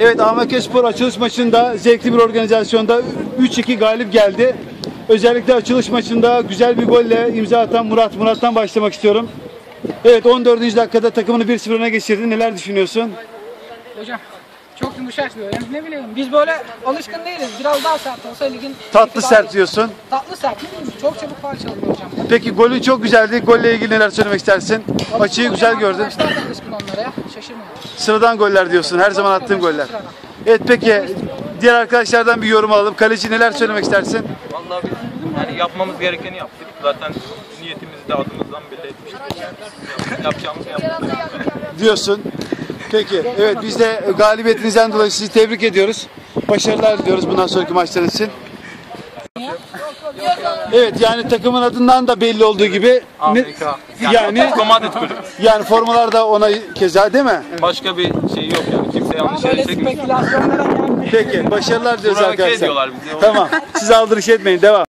Evet Ahmet Spor açılış maçında zevkli bir organizasyonda 3-2 galip geldi. Özellikle açılış maçında güzel bir golle imza atan Murat. Murat'tan başlamak istiyorum. Evet 14. dakikada takımını 1-0 öne geçirdin. Neler düşünüyorsun? Hocam çok yumuşak bir oyun. Ne bileyim biz böyle alışkın değiliz. Biraz daha sert olsa ligin... Tatlı daha- sert diyorsun. Tatlı sert. Ne bileyim, Çok çabuk faul çalınıyor hocam. Peki golün çok güzeldi. Golle ilgili neler söylemek istersin? Açıyı Hocam güzel gördün. Arkadaşlar da alışkın onlara ya. Şaşırmıyorum. Sıradan goller diyorsun. Her zaman attığın goller. Evet peki diğer arkadaşlardan bir yorum alalım. Kaleci neler söylemek istersin? Vallahi biz yani yapmamız gerekeni yaptık. Zaten niyetimizi de adımızdan belli etmiştik. Yapacağımızı yaptık. diyorsun. Peki. Evet biz de galibiyetinizden dolayı sizi tebrik ediyoruz. Başarılar diliyoruz bundan sonraki maçlarınız için. Evet yani takımın adından da belli olduğu gibi Amerika. yani Atletico Madrid kulübü. yani formalar da ona keza değil mi? Başka bir şey yok yani. Kimse yanlış yere çekmiyor. Peki başarılar diliyoruz Provoke arkadaşlar. ediyorlar bizi. Tamam. Siz aldırış etmeyin. Devam.